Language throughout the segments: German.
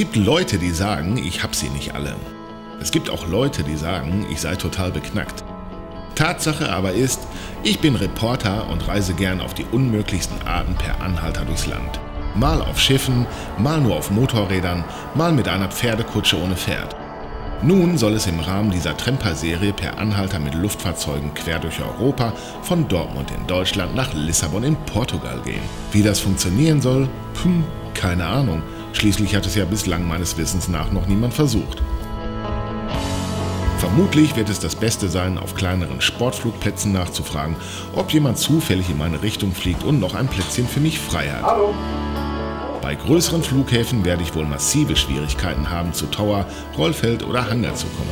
gibt Leute, die sagen, ich hab sie nicht alle. Es gibt auch Leute, die sagen, ich sei total beknackt. Tatsache aber ist, ich bin Reporter und reise gern auf die unmöglichsten Arten per Anhalter durchs Land. Mal auf Schiffen, mal nur auf Motorrädern, mal mit einer Pferdekutsche ohne Pferd. Nun soll es im Rahmen dieser Tremper-Serie per Anhalter mit Luftfahrzeugen quer durch Europa von Dortmund in Deutschland nach Lissabon in Portugal gehen. Wie das funktionieren soll? Hm, keine Ahnung. Schließlich hat es ja bislang meines Wissens nach noch niemand versucht. Vermutlich wird es das Beste sein, auf kleineren Sportflugplätzen nachzufragen, ob jemand zufällig in meine Richtung fliegt und noch ein Plätzchen für mich frei hat. Hallo. Bei größeren Flughäfen werde ich wohl massive Schwierigkeiten haben, zu Tower, Rollfeld oder Hangar zu kommen.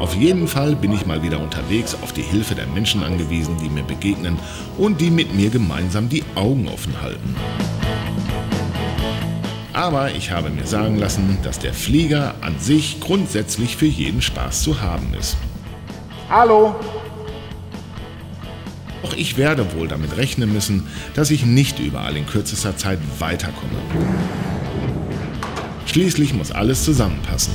Auf jeden Fall bin ich mal wieder unterwegs auf die Hilfe der Menschen angewiesen, die mir begegnen und die mit mir gemeinsam die Augen offen halten. Aber ich habe mir sagen lassen, dass der Flieger an sich grundsätzlich für jeden Spaß zu haben ist. Hallo, auch ich werde wohl damit rechnen müssen, dass ich nicht überall in kürzester Zeit weiterkomme. Schließlich muss alles zusammenpassen.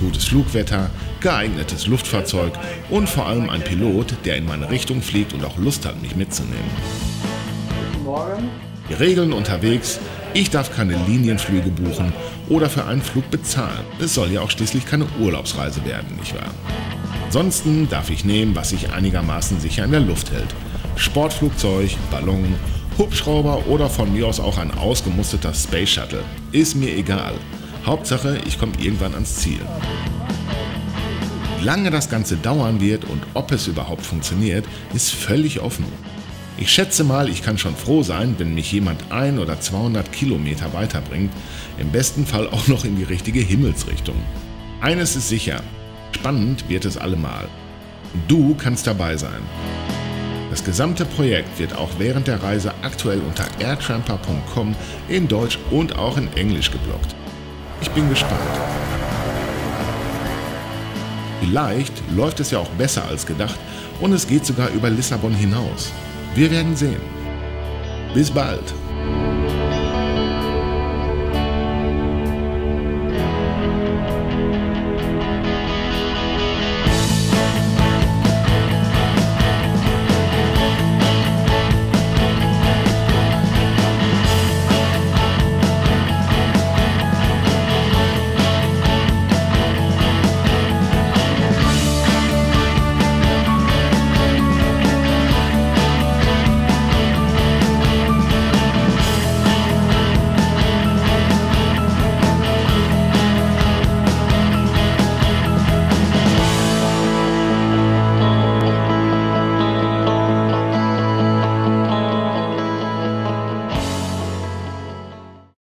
Gutes Flugwetter, geeignetes Luftfahrzeug und vor allem ein Pilot, der in meine Richtung fliegt und auch Lust hat, mich mitzunehmen. Guten Morgen. Die Regeln unterwegs, ich darf keine Linienflüge buchen oder für einen Flug bezahlen. Es soll ja auch schließlich keine Urlaubsreise werden, nicht wahr? Ansonsten darf ich nehmen, was sich einigermaßen sicher in der Luft hält. Sportflugzeug, Ballon, Hubschrauber oder von mir aus auch ein ausgemusterter Space Shuttle. Ist mir egal. Hauptsache, ich komme irgendwann ans Ziel. Wie lange das Ganze dauern wird und ob es überhaupt funktioniert, ist völlig offen. Ich schätze mal, ich kann schon froh sein, wenn mich jemand ein oder 200 Kilometer weiterbringt, im besten Fall auch noch in die richtige Himmelsrichtung. Eines ist sicher, spannend wird es allemal. Du kannst dabei sein. Das gesamte Projekt wird auch während der Reise aktuell unter airtramper.com in Deutsch und auch in Englisch geblockt. Ich bin gespannt. Vielleicht läuft es ja auch besser als gedacht und es geht sogar über Lissabon hinaus. Wir werden sehen. Bis bald.